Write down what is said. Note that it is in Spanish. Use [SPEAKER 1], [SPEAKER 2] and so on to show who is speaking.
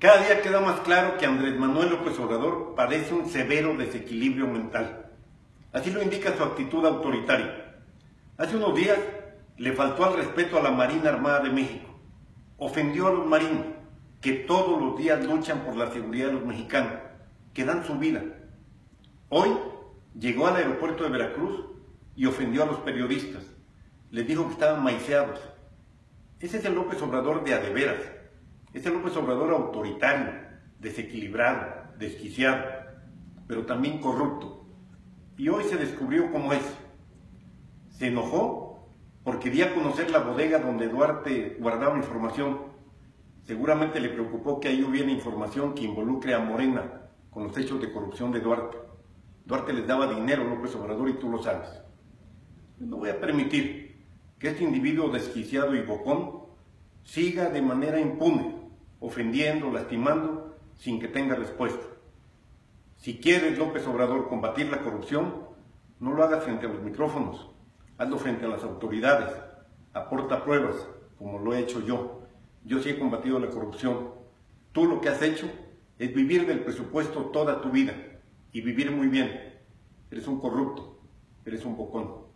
[SPEAKER 1] Cada día queda más claro que Andrés Manuel López Obrador padece un severo desequilibrio mental. Así lo indica su actitud autoritaria. Hace unos días le faltó al respeto a la Marina Armada de México. Ofendió a los marinos, que todos los días luchan por la seguridad de los mexicanos, que dan su vida. Hoy llegó al aeropuerto de Veracruz y ofendió a los periodistas. Les dijo que estaban maiceados. Ese es el López Obrador de adeveras. Es el López Obrador autoritario, desequilibrado, desquiciado, pero también corrupto. Y hoy se descubrió cómo es. Se enojó porque di a conocer la bodega donde Duarte guardaba información. Seguramente le preocupó que ahí hubiera información que involucre a Morena con los hechos de corrupción de Duarte. Duarte les daba dinero a López Obrador y tú lo sabes. No voy a permitir que este individuo desquiciado y bocón siga de manera impune, ofendiendo, lastimando, sin que tenga respuesta. Si quieres, López Obrador, combatir la corrupción, no lo hagas frente a los micrófonos, hazlo frente a las autoridades, aporta pruebas, como lo he hecho yo. Yo sí he combatido la corrupción. Tú lo que has hecho es vivir del presupuesto toda tu vida y vivir muy bien. Eres un corrupto, eres un bocón.